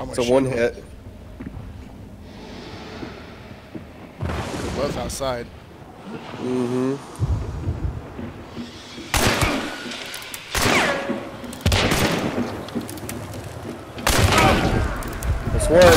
I'm It's a one hit. They're both outside. Mm-hmm. That's one.